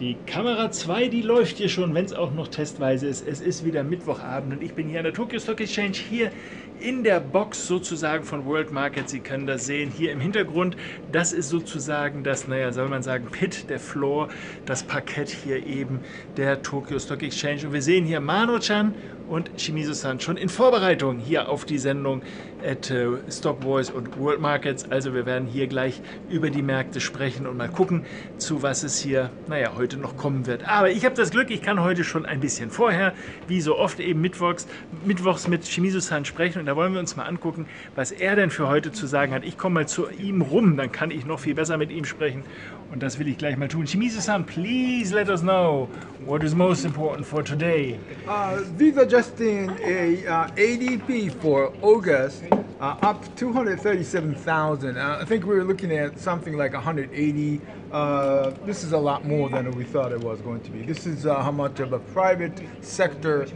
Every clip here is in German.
Die Kamera 2, die läuft hier schon, wenn es auch noch testweise ist. Es ist wieder Mittwochabend und ich bin hier an der Tokyo Stock Exchange hier in der Box sozusagen von World Market. Sie können das sehen hier im Hintergrund. Das ist sozusagen das, naja, soll man sagen, Pit, der Floor, das Parkett hier eben der Tokyo Stock Exchange. Und wir sehen hier Mano-chan und Shimizu-san schon in Vorbereitung hier auf die Sendung at äh, Stock Voice und World Markets. Also wir werden hier gleich über die Märkte sprechen und mal gucken, zu was es hier, naja, heute noch kommen wird. Aber ich habe das Glück, ich kann heute schon ein bisschen vorher, wie so oft eben mittwochs, mittwochs mit Shimizu-san sprechen und da wollen wir uns mal angucken, was er denn für heute zu sagen hat. Ich komme mal zu ihm rum, dann kann ich noch viel besser mit ihm sprechen und das will ich gleich mal tun. Shimizu-san, please let us know what is most important for today. Uh, these are just in a uh, ADP for August, uh, up 237,000. Uh, I think we were looking at something like 180. Uh, this is a lot more than we thought it was going to be. This is uh, how much of a private sector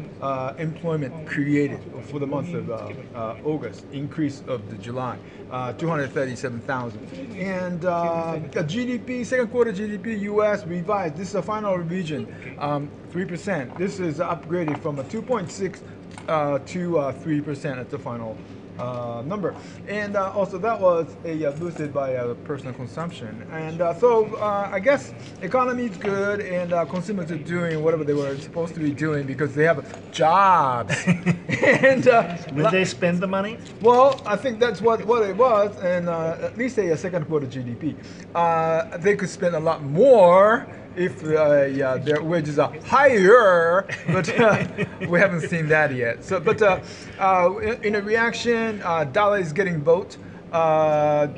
employment created for the month of uh, uh, August, increase of the July, uh, 237,000. And uh, GDP, second quarter GDP, US revised. This is a final revision, um, 3%. This is upgraded from a 2.6 uh, to uh, 3% at the final uh, number. And uh, also that was a, uh, boosted by uh, personal consumption. And uh, so uh, I guess economy is good and uh, consumers are doing whatever they were supposed to be doing because they have jobs. and uh, Will they spend the money? well, I think that's what, what it was, and uh, at least a, second quarter GDP. Uh, they could spend a lot more if uh, yeah, their wages are higher, but uh, we haven't seen that yet. So, but uh, uh, in, in a reaction, uh, dollar is getting bought. Uh,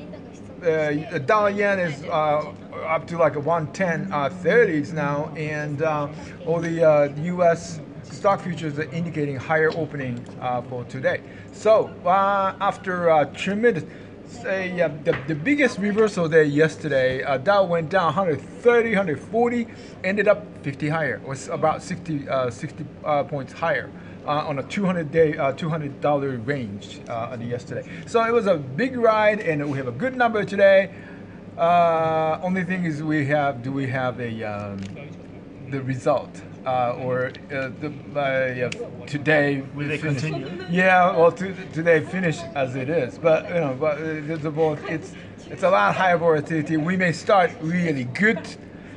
uh, dollar yen is uh, up to like a 110 uh, 30s now, and uh, all the uh, U.S. stock futures are indicating higher opening uh, for today. So uh, after uh, tremendous, say uh, the, the biggest reversal there yesterday, uh, Dow went down 130, 140, ended up 50 higher. It was about 60, uh, 60 uh, points higher. Uh, on a 200 day, uh, 200 dollar range uh, yesterday. So it was a big ride, and we have a good number today. Uh, only thing is, we have do we have a um, the result uh, or uh, the uh, yeah, today Will they finish- continue? Yeah, well, to, today finish as it is, but you know, but uh, the both it's it's a lot higher volatility. We may start really good,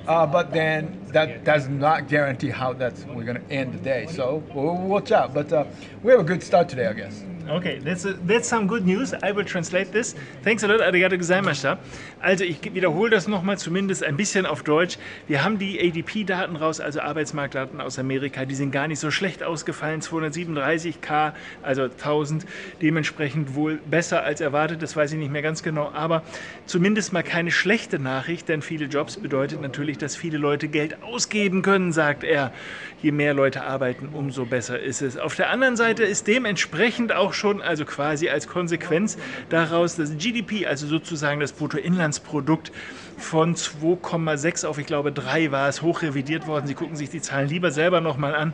uh, but then that does not guarantee how that's we're going to end the day. So we'll, we'll watch out. But uh, we have a good start today, I guess. Okay, that's, that's some good news. I will translate this. Thanks a lot, arigato gozaimashita. Also ich wiederhole das nochmal zumindest ein bisschen auf Deutsch. Wir haben die ADP-Daten raus, also Arbeitsmarktdaten aus Amerika. Die sind gar nicht so schlecht ausgefallen. 237k, also 1000, dementsprechend wohl besser als erwartet. Das weiß ich nicht mehr ganz genau. Aber zumindest mal keine schlechte Nachricht, denn viele Jobs bedeutet natürlich, dass viele Leute Geld ausgeben können, sagt er. Je mehr Leute arbeiten, umso besser ist es. Auf der anderen Seite ist dementsprechend auch schon, also quasi als Konsequenz daraus, das GDP, also sozusagen das Bruttoinlandsprodukt von 2,6 auf, ich glaube, 3 war es, hochrevidiert worden. Sie gucken sich die Zahlen lieber selber nochmal an.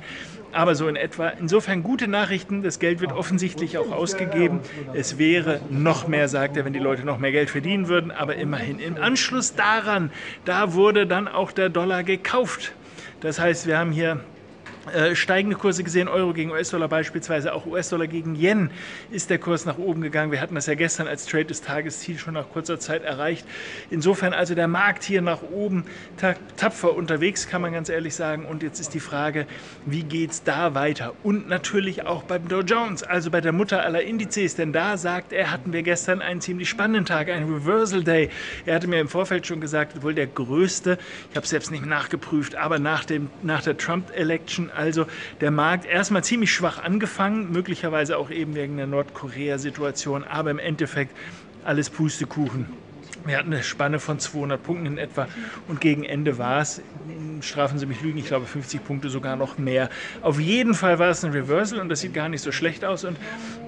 Aber so in etwa. Insofern gute Nachrichten. Das Geld wird offensichtlich auch ausgegeben. Es wäre noch mehr, sagt er, wenn die Leute noch mehr Geld verdienen würden. Aber immerhin im Anschluss daran, da wurde dann auch der Dollar gekauft. Das heißt, wir haben hier steigende Kurse gesehen, Euro gegen US-Dollar beispielsweise, auch US-Dollar gegen Yen ist der Kurs nach oben gegangen. Wir hatten das ja gestern als Trade des Tagesziel schon nach kurzer Zeit erreicht. Insofern also der Markt hier nach oben ta tapfer unterwegs, kann man ganz ehrlich sagen. Und jetzt ist die Frage, wie geht es da weiter? Und natürlich auch beim Dow Jones, also bei der Mutter aller Indizes, denn da sagt er, hatten wir gestern einen ziemlich spannenden Tag, einen Reversal Day. Er hatte mir im Vorfeld schon gesagt, wohl der größte, ich habe selbst nicht nachgeprüft, aber nach, dem, nach der Trump-Election also der Markt erstmal ziemlich schwach angefangen, möglicherweise auch eben wegen der Nordkorea-Situation, aber im Endeffekt alles Pustekuchen. Wir hatten eine Spanne von 200 Punkten in etwa und gegen Ende war es, strafen Sie mich lügen, ich glaube 50 Punkte sogar noch mehr. Auf jeden Fall war es ein Reversal und das sieht gar nicht so schlecht aus und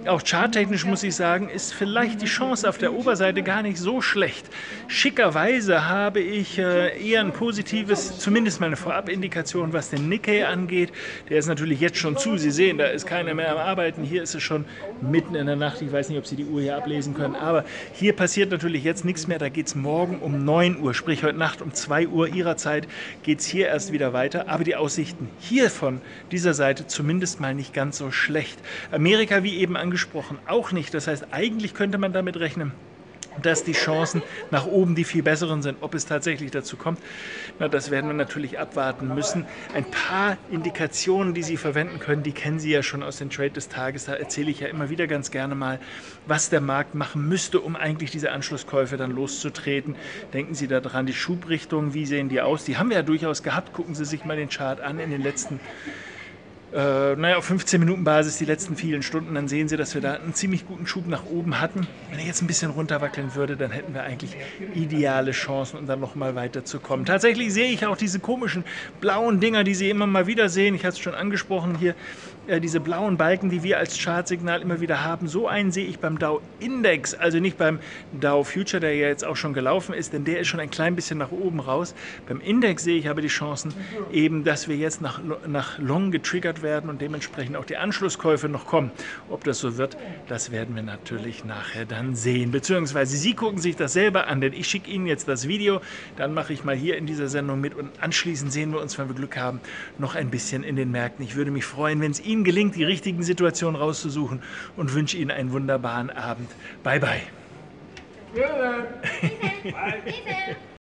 auch charttechnisch muss ich sagen, ist vielleicht die Chance auf der Oberseite gar nicht so schlecht. Schickerweise habe ich äh, eher ein positives, zumindest mal eine Vorabindikation, was den Nikkei angeht. Der ist natürlich jetzt schon zu. Sie sehen, da ist keiner mehr am Arbeiten. Hier ist es schon mitten in der Nacht. Ich weiß nicht, ob Sie die Uhr hier ablesen können, aber hier passiert natürlich jetzt nichts mehr. Da Da geht es morgen um 9 Uhr, sprich heute Nacht um 2 Uhr ihrer Zeit geht es hier erst wieder weiter. Aber die Aussichten hier von dieser Seite zumindest mal nicht ganz so schlecht. Amerika, wie eben angesprochen, auch nicht. Das heißt, eigentlich könnte man damit rechnen, dass die Chancen nach oben die viel besseren sind. Ob es tatsächlich dazu kommt, na, das werden wir natürlich abwarten müssen. Ein paar Indikationen, die Sie verwenden können, die kennen Sie ja schon aus dem Trade des Tages. Da erzähle ich ja immer wieder ganz gerne mal, was der Markt machen müsste, um eigentlich diese Anschlusskäufe dann loszutreten. Denken Sie daran, die Schubrichtungen, wie sehen die aus? Die haben wir ja durchaus gehabt. Gucken Sie sich mal den Chart an in den letzten äh, naja, auf 15 Minuten Basis die letzten vielen Stunden, dann sehen Sie, dass wir da einen ziemlich guten Schub nach oben hatten. Wenn er jetzt ein bisschen runterwackeln würde, dann hätten wir eigentlich ideale Chancen, um dann nochmal weiterzukommen. Tatsächlich sehe ich auch diese komischen blauen Dinger, die Sie immer mal wieder sehen. Ich hatte es schon angesprochen hier, äh, diese blauen Balken, die wir als Chartsignal immer wieder haben. So einen sehe ich beim Dow Index, also nicht beim Dow Future, der ja jetzt auch schon gelaufen ist, denn der ist schon ein klein bisschen nach oben raus. Beim Index sehe ich aber die Chancen eben, dass wir jetzt nach, nach Long getriggert werden und dementsprechend auch die Anschlusskäufe noch kommen. Ob das so wird, das werden wir natürlich nachher dann sehen. Beziehungsweise Sie gucken sich das selber an, denn ich schicke Ihnen jetzt das Video, dann mache ich mal hier in dieser Sendung mit und anschließend sehen wir uns, wenn wir Glück haben, noch ein bisschen in den Märkten. Ich würde mich freuen, wenn es Ihnen gelingt, die richtigen Situationen rauszusuchen und wünsche Ihnen einen wunderbaren Abend. Bye, bye. Bye.